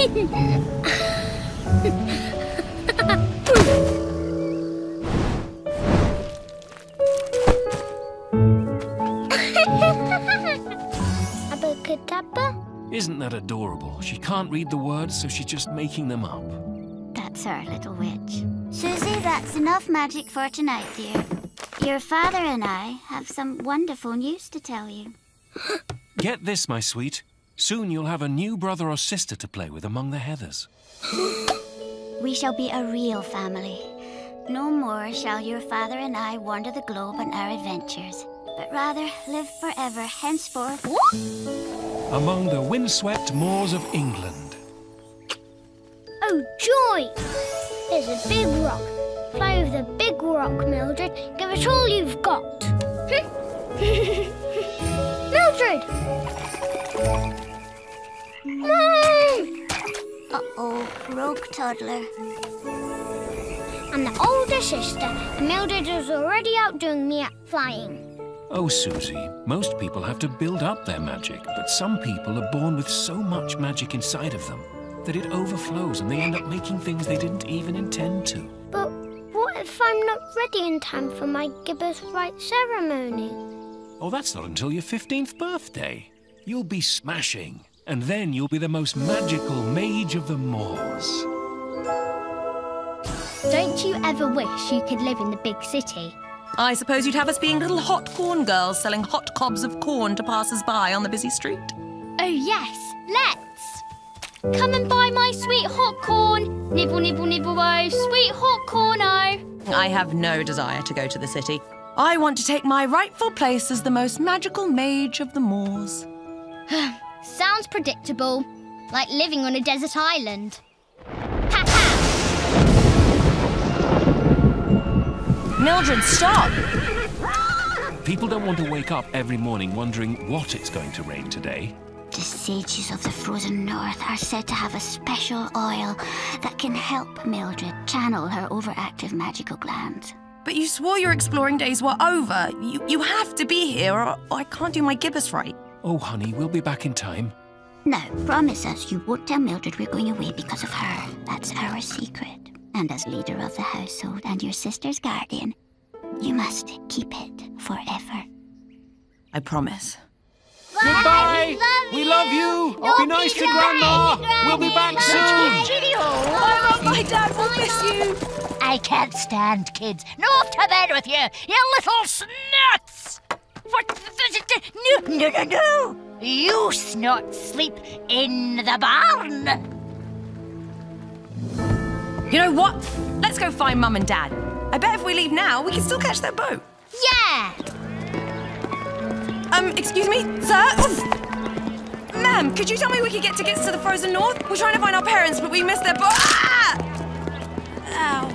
Isn't that adorable? She can't read the words, so she's just making them up. That's our little witch. Susie, that's enough magic for tonight, dear. Your father and I have some wonderful news to tell you. Get this, my sweet. Soon you'll have a new brother or sister to play with among the heathers. We shall be a real family. No more shall your father and I wander the globe on our adventures, but rather live forever henceforth. Among the windswept moors of England. Oh, joy! There's a big rock. Fly over the big rock, Mildred. Give us all you've got. Mildred! Mom! Uh-oh, rogue toddler. I'm the older sister, and Mildred is already outdoing me at flying. Oh, Susie, most people have to build up their magic, but some people are born with so much magic inside of them that it overflows and they end up making things they didn't even intend to. But what if I'm not ready in time for my gibbous rite ceremony? Oh, that's not until your 15th birthday. You'll be smashing, and then you'll be the most magical mage of the moors. Don't you ever wish you could live in the big city? I suppose you'd have us being little hot corn girls selling hot cobs of corn to passers-by on the busy street. Oh, yes, let's. Come and buy my sweet hot corn. Nibble, nibble, nibble, oh, sweet hot corn, oh. I have no desire to go to the city. I want to take my rightful place as the most magical mage of the moors. Sounds predictable. Like living on a desert island. Ha ha! Mildred, stop! People don't want to wake up every morning wondering what it's going to rain today. The sages of the frozen north are said to have a special oil that can help Mildred channel her overactive magical glands. But you swore your exploring days were over. You, you have to be here, or I can't do my gibbous rite. Oh, honey, we'll be back in time. No, promise us you won't tell Mildred we're going away because of her. That's our secret. And as leader of the household and your sister's guardian, you must keep it forever. I promise. Goodbye! We love you! Be nice to Grandma! We'll be back soon! I love my dad. We'll miss you. I can't stand kids. No off to bed with you, you little snuts! What? No, no, no, no! You snuts sleep in the barn. You know what? Let's go find Mum and Dad. I bet if we leave now, we can still catch their boat. Yeah! Um, excuse me, sir? Ma'am, could you tell me we could get tickets to the Frozen North? We're trying to find our parents, but we missed their boat. Ah! Ow.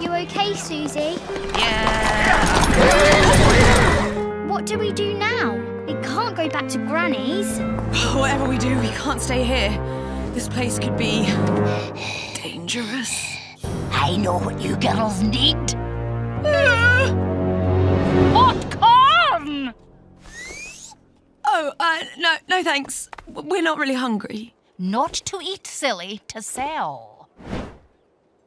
You okay, Susie? Yeah. What do we do now? We can't go back to Granny's. Whatever we do, we can't stay here. This place could be dangerous. I know what you girls need. Hot corn! Oh, uh, no, no thanks. We're not really hungry. Not to eat, silly, to sell.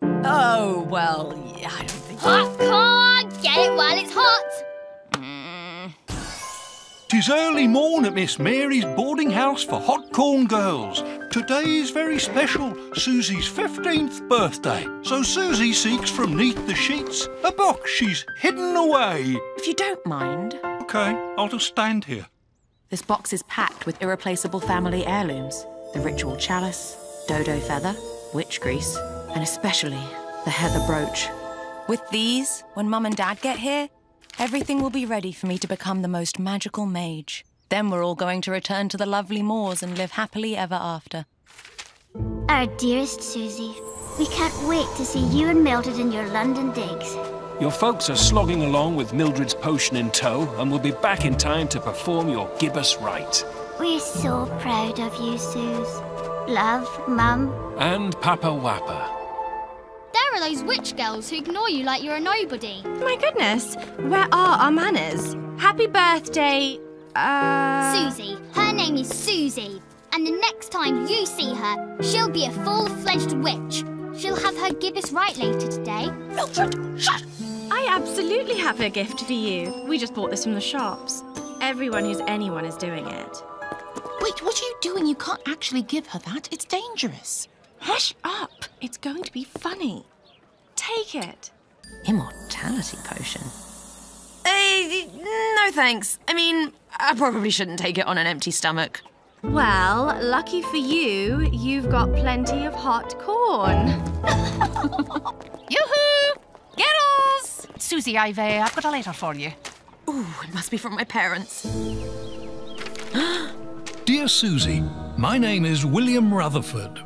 Oh, well, yeah, I don't think. Hot corn! Get it while it's hot! Tis early morn at Miss Mary's boarding house for hot corn girls. Today's very special, Susie's 15th birthday. So Susie seeks from neath the sheets a box she's hidden away. If you don't mind, Okay, I'll just stand here. this box is packed with irreplaceable family heirlooms the ritual chalice, dodo feather, witch grease, and especially the heather brooch. With these, when Mum and Dad get here, everything will be ready for me to become the most magical mage. Then we're all going to return to the lovely moors and live happily ever after. Our dearest Susie, we can't wait to see you and Mildred in your London digs. Your folks are slogging along with Mildred's potion in tow, and we'll be back in time to perform your gibbous rite. We're so proud of you, Suze. Love, Mum. And Papa Wappa. There are those witch girls who ignore you like you're a nobody. My goodness, where are our manners? Happy birthday, uh... Susie. Her name is Susie. And the next time you see her, she'll be a full-fledged witch. She'll have her gibbous rite later today. Mildred, shut! I absolutely have a gift for you. We just bought this from the shops. Everyone who's anyone is doing it. Wait, what are you doing? You can't actually give her that. It's dangerous. Hush up! It's going to be funny. Take it. Immortality potion? Uh, no thanks. I mean, I probably shouldn't take it on an empty stomach. Well, lucky for you, you've got plenty of hot corn. Yoo-hoo! Girls! Susie, I've, uh, I've got a letter for you. Ooh, it must be from my parents. Dear Susie, my name is William Rutherford.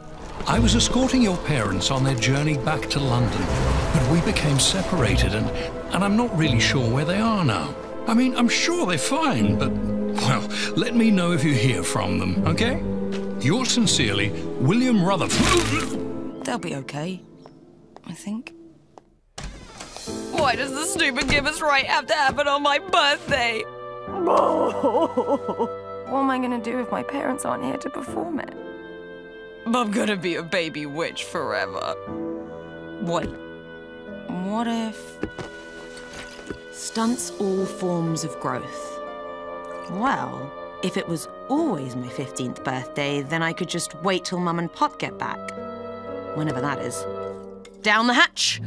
I was escorting your parents on their journey back to London, but we became separated and, and I'm not really sure where they are now. I mean, I'm sure they're fine, but, well, let me know if you hear from them, okay? Yours sincerely, William Rutherford. They'll be okay. I think. Why does the stupid Gibbous rite have to happen on my birthday? what am I gonna do if my parents aren't here to perform it? I'm gonna be a baby witch forever. Wait. What if. Stunts all forms of growth? Well, if it was always my 15th birthday, then I could just wait till Mum and Pop get back. Whenever that is. Down the hatch!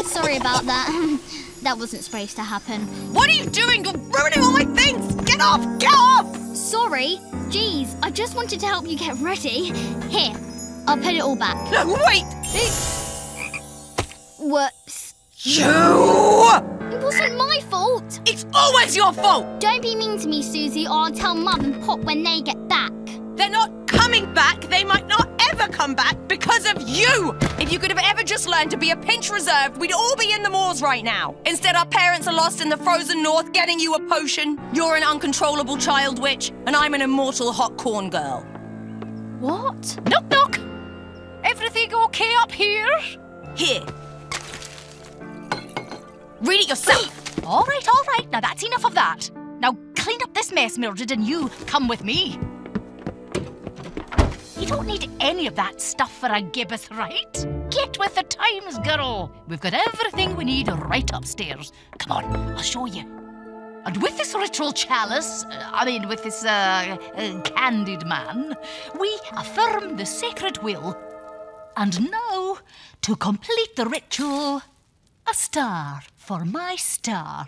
Sorry about that. That wasn't supposed to happen. What are you doing? You're ruining all my things! Get off! Get off! Sorry. Geez, I just wanted to help you get ready. Here, I'll put it all back. No, wait! Whoops. You! It wasn't my fault. It's always your fault! Don't be mean to me, Susie, or I'll tell Mum and Pop when they get back. They're not coming back. They might not ever come back because of you. If you could have ever just learned to be a pinch reserved, we'd all be in the moors right now. Instead, our parents are lost in the frozen north getting you a potion. You're an uncontrollable child witch, and I'm an immortal hot corn girl. What? Knock, knock! Everything okay up here? Here. Read it yourself. All right, all right. Now that's enough of that. Now clean up this mess, Mildred, and you come with me. You don't need any of that stuff for a gibbous, right? Get with the times, girl. We've got everything we need right upstairs. Come on, I'll show you. And with this ritual chalice, uh, I mean, with this uh, uh, candid man, we affirm the sacred will. And now, to complete the ritual, a star for my star.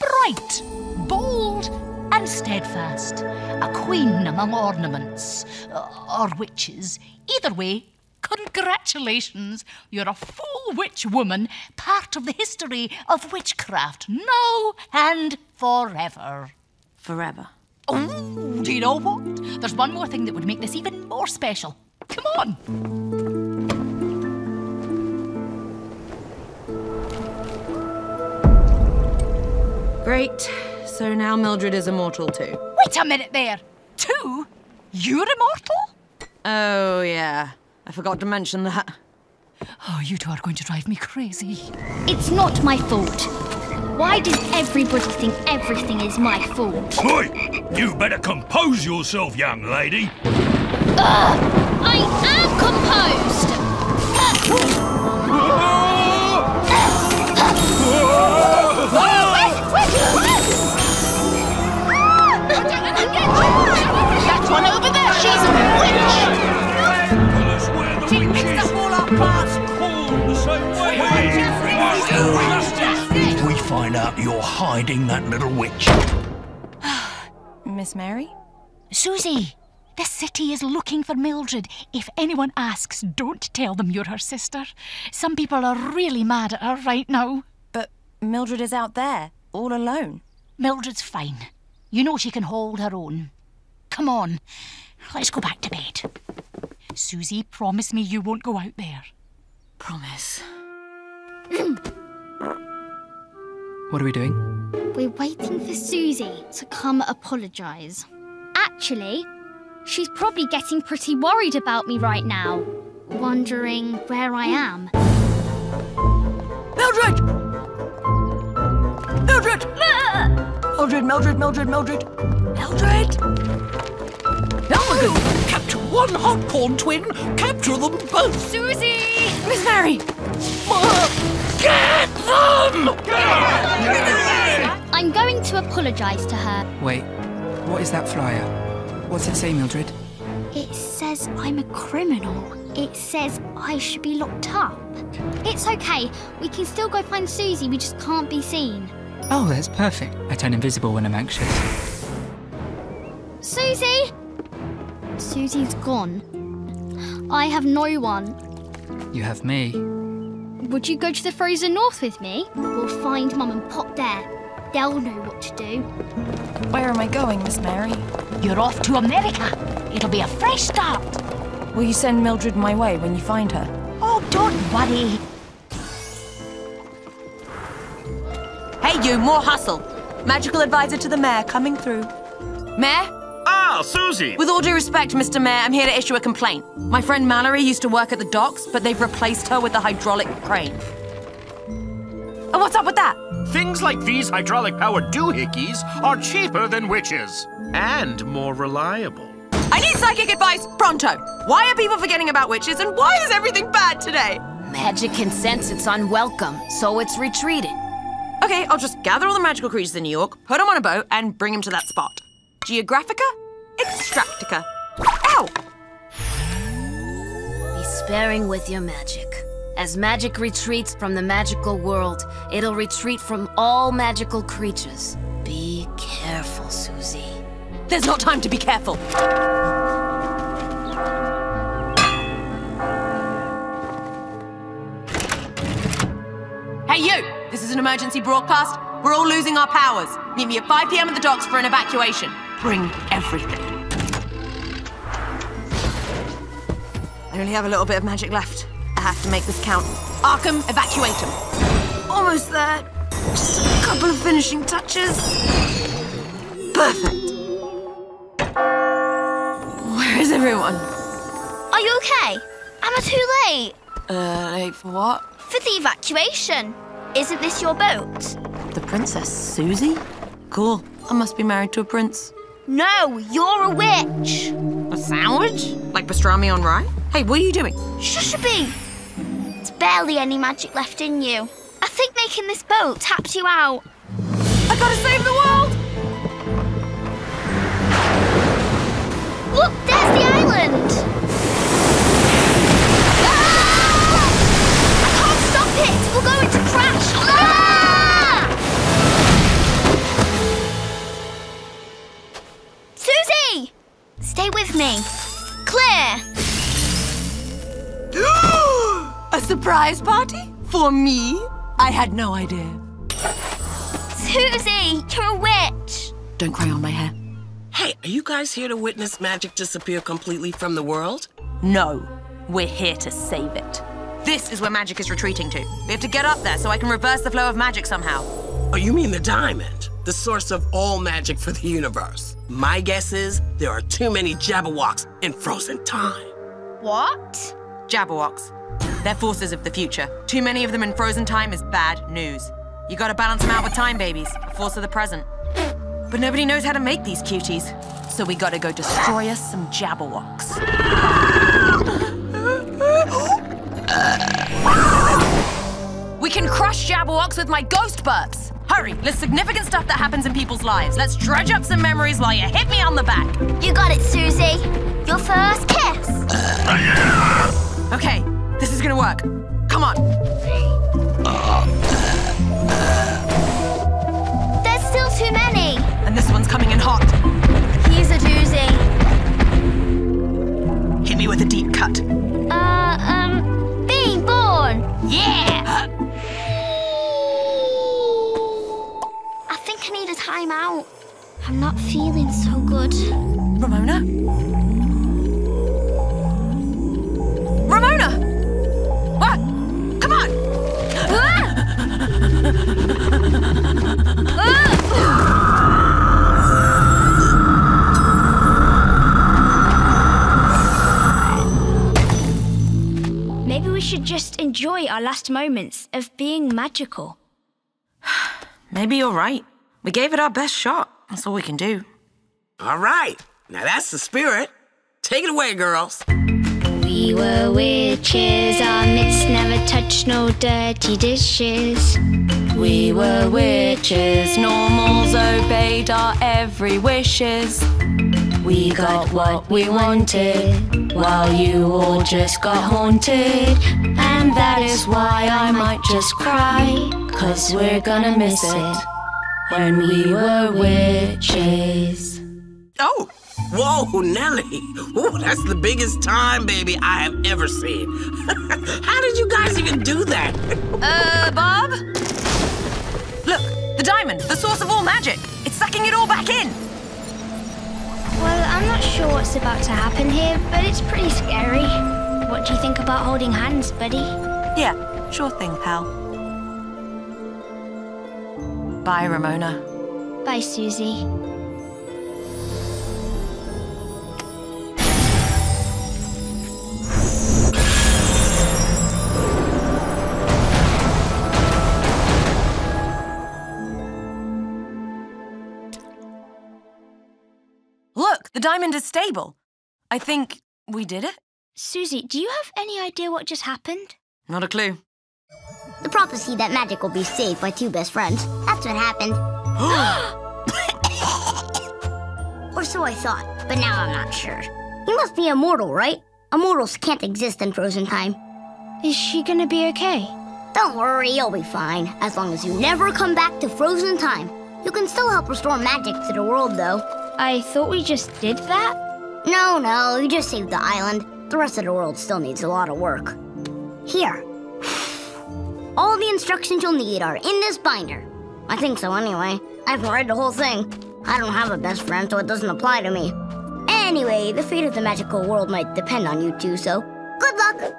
Bright, bold, and steadfast. A queen among ornaments. uh, Or witches. Either way, congratulations. You're a full witch woman, part of the history of witchcraft, now and forever. Forever. Oh, do you know what? There's one more thing that would make this even more special. Come on. Great. So now Mildred is immortal too. Wait a minute there. Two? You're immortal? Oh, yeah. I forgot to mention that. Oh, you two are going to drive me crazy. It's not my fault. Why does everybody think everything is my fault? Oi! You better compose yourself, young lady. I am composed! She's a witch! Tell us where the She witch picks is. up all our parts. Call the same way. If we find out you're hiding that little witch. Miss Mary? Susie, the city is looking for Mildred. If anyone asks, don't tell them you're her sister. Some people are really mad at her right now. But Mildred is out there, all alone. Mildred's fine. You know she can hold her own. Come on, let's go back to bed. Susie, promise me you won't go out there. Promise. What are we doing? We're waiting for Susie to come apologise. Actually, she's probably getting pretty worried about me right now, wondering where I am. Mildred! Mildred, Mildred, Mildred, Mildred. Mildred! Now we're going to capture one hot corn twin, capture them both. Susie! Miss Mary! Get them! I'm going to apologise to her. Wait, what is that flyer? What's it say, Mildred? It says I'm a criminal. It says I should be locked up. It's okay. We can still go find Susie. We just can't be seen. Oh, that's perfect. I turn invisible when I'm anxious. Susie! Susie's gone. I have no one. You have me. Would you go to the frozen north with me? We'll find Mum and Pop there. They'll know what to do. Where am I going, Miss Mary? You're off to America. It'll be a fresh start. Will you send Mildred my way when you find her? Oh, don't worry. Hey, you, more hustle. Magical advisor to the mayor coming through. Mayor? Ah, Susie! With all due respect, Mr. Mayor, I'm here to issue a complaint. My friend Mallory used to work at the docks, but they've replaced her with a hydraulic crane. And what's up with that? Things like these hydraulic powered doohickeys are cheaper than witches. And more reliable. I need psychic advice pronto. Why are people forgetting about witches, and why is everything bad today? Magic can sense it's unwelcome, so it's retreating. Okay, I'll just gather all the magical creatures in New York, put them on a boat, and bring them to that spot. Geographica, Extractica. Ow! Be sparing with your magic. As magic retreats from the magical world, it'll retreat from all magical creatures. Be careful, Susie. There's not time to be careful. Hey, you! This is an emergency broadcast. We're all losing our powers. Meet me at 5 p.m. at the docks for an evacuation. Bring everything. I only have a little bit of magic left. I have to make this count. Arkham, evacuate him. Almost there. Just a couple of finishing touches. Perfect. Where is everyone? Are you okay? Am I too late? Uh, late for what? For the evacuation. Isn't this your boat? The Princess Susie? Cool. I must be married to a prince. No, you're a witch. A sandwich? Like pastrami on rye? Hey, what are you doing? Shushabee. There's barely any magic left in you. I think making this boat taps you out. I gotta save the world! Surprise party? For me? I had no idea. Susie, you're a witch. Don't cry on my hair. Hey, are you guys here to witness magic disappear completely from the world? No, we're here to save it. This is where magic is retreating to. We have to get up there so I can reverse the flow of magic somehow. Oh, you mean the diamond? The source of all magic for the universe. My guess is there are too many Jabberwocks in frozen time. What? Jabberwocks. They're forces of the future. Too many of them in frozen time is bad news. You gotta balance them out with time babies, a force of the present. But nobody knows how to make these cuties. So we gotta go destroy us some Jabberwocks. we can crush Jabberwocks with my ghost burps. Hurry, there's significant stuff that happens in people's lives. Let's dredge up some memories while you hit me on the back. You got it, Susie. Your first kiss. Okay, this is gonna work. Come on. There's still too many. And this one's coming in hot. Here's a doozy. Hit me with a deep cut. Uh, um, being born. Yeah! I think I need a timeout. I'm not feeling so good. Ramona! Maybe we should just enjoy our last moments of being magical. Maybe you're right. We gave it our best shot. That's all we can do. All right. Now that's the spirit. Take it away, girls. We were witches, our mitts never touched no dirty dishes. We were witches, normals obeyed our every wishes. We got what we wanted, while you all just got haunted. And that is why I might just cry, cause we're gonna miss it when we were witches. Oh, whoa, Nelly. Ooh, that's the biggest time, baby, I have ever seen. How did you guys even do that? Uh, Bob? Look, the diamond, the source of all magic. It's sucking it all back in. Well, I'm not sure what's about to happen here, but it's pretty scary. What do you think about holding hands, buddy? Yeah, sure thing, pal. Bye, Ramona. Bye, Susie. The diamond is stable. I think we did it. Susie, do you have any idea what just happened? Not a clue. The prophecy that magic will be saved by two best friends. That's what happened. or so I thought, but now I'm not sure. He must be immortal, right? Immortals can't exist in frozen time. Is she gonna be okay? Don't worry, you'll be fine. As long as you never come back to frozen time. You can still help restore magic to the world, though. I thought we just did that. No, no, you just saved the island. The rest of the world still needs a lot of work. Here. All the instructions you'll need are in this binder. I think so, anyway. I haven't read the whole thing. I don't have a best friend, so it doesn't apply to me. Anyway, the fate of the magical world might depend on you two, so good luck!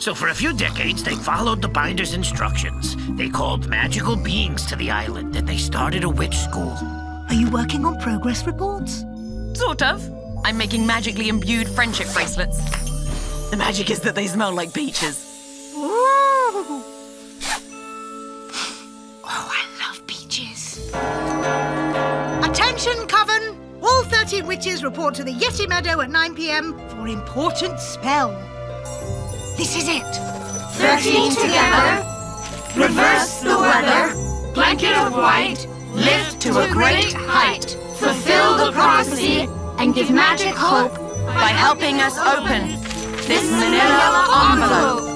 So for a few decades, they followed the binder's instructions. They called magical beings to the island, and they started a witch school. Are you working on progress reports? Sort of. I'm making magically imbued friendship bracelets. The magic is that they smell like peaches. Ooh. Oh, I love peaches. Attention, Coven! All 13 witches report to the Yeti Meadow at 9 p.m. for important spell. This is it. 13 together, reverse the weather, blanket of white, lift to a great height, fulfill the prophecy, and give magic hope by helping us open this manila envelope.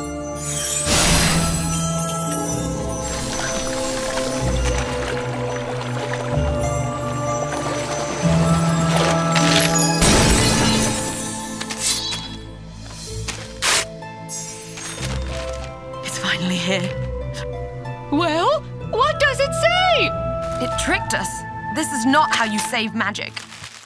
How you save magic.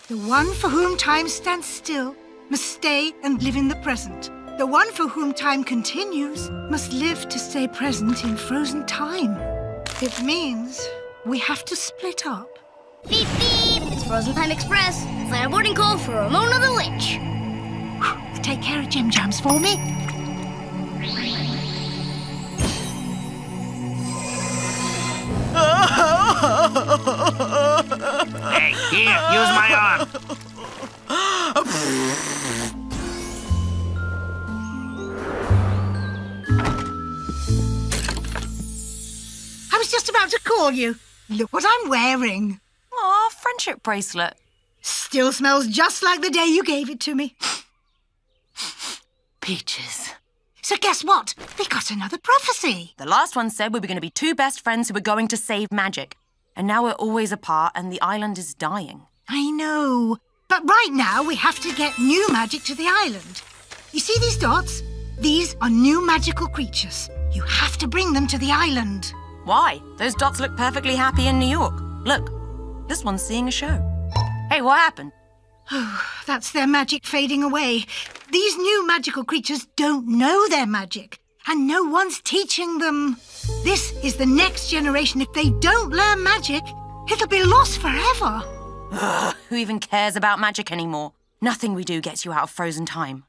The one for whom time stands still must stay and live in the present. The one for whom time continues must live to stay present in frozen time. It means we have to split up. Beep beep! It's Frozen Time Express. Final boarding call for Ramona the Witch. Take care of Jim Jams for me. You. Look what I'm wearing. Aw, friendship bracelet. Still smells just like the day you gave it to me. Peaches. So guess what? We got another prophecy. The last one said we were going to be two best friends who were going to save magic. And now we're always apart and the island is dying. I know. But right now we have to get new magic to the island. You see these dots? These are new magical creatures. You have to bring them to the island. Why? Those dots look perfectly happy in New York. Look, this one's seeing a show. Hey, what happened? Oh, that's their magic fading away. These new magical creatures don't know their magic, and no one's teaching them. This is the next generation. If they don't learn magic, it'll be lost forever. Ugh, who even cares about magic anymore? Nothing we do gets you out of frozen time.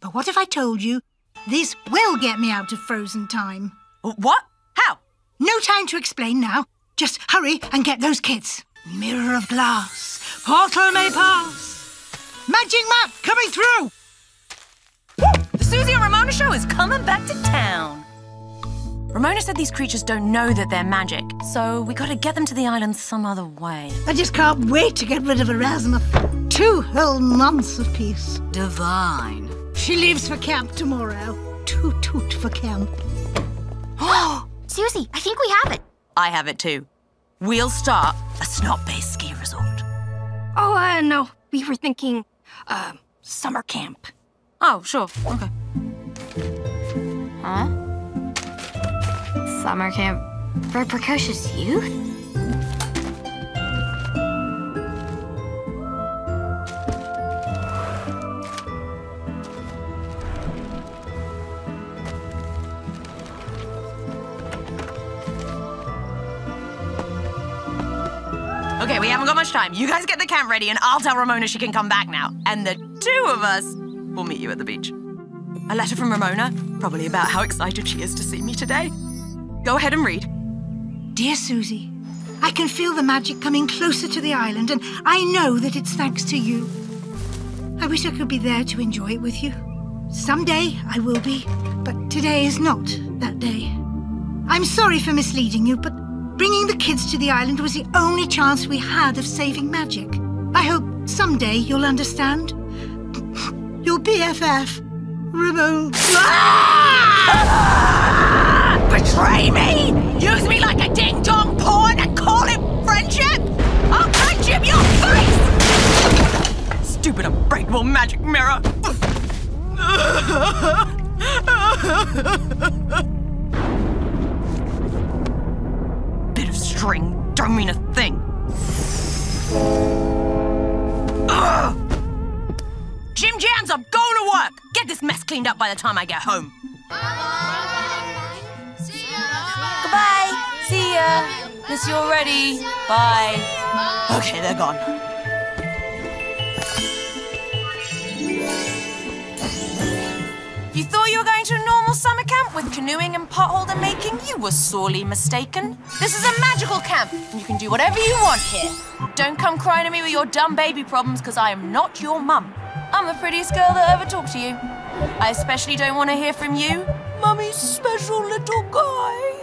But what if I told you this will get me out of frozen time? What? How? No time to explain now. Just hurry and get those kids. Mirror of glass. Portal may pass. Magic map coming through. The Susie and Ramona show is coming back to town. Ramona said these creatures don't know that they're magic, so we gotta get them to the island some other way. I just can't wait to get rid of Erasmus. Two whole months of peace. Divine. She leaves for camp tomorrow. Toot toot for camp. Oh, Susie, I think we have it. I have it too. We'll start a snot-based ski resort. Oh, uh, no. We were thinking, uh, summer camp. Oh, sure. Okay. Huh? Summer camp for precocious youth? You guys get the camp ready, and I'll tell Ramona she can come back now. And the two of us will meet you at the beach. A letter from Ramona, probably about how excited she is to see me today. Go ahead and read. Dear Susie, I can feel the magic coming closer to the island, and I know that it's thanks to you. I wish I could be there to enjoy it with you. Someday I will be, but today is not that day. I'm sorry for misleading you, but bringing the kids to the island was the only chance we had of saving magic. I hope someday you'll understand. Your BFF, Ramon. Ah! Betray me! Use me like a ding-dong pawn and call it friendship? I'll punch him your face! Stupid unbreakable magic mirror! Don't mean a thing. Ugh! Jim Jams, I'm going to work! Get this mess cleaned up by the time I get home. Goodbye. See ya. Miss you already. Bye. Okay, they're gone. Canoeing and potholder making, you were sorely mistaken. This is a magical camp, and you can do whatever you want here. Don't come crying to me with your dumb baby problems, because I am not your mum. I'm the prettiest girl that ever talked to you. I especially don't want to hear from you, Mummy's special little guy.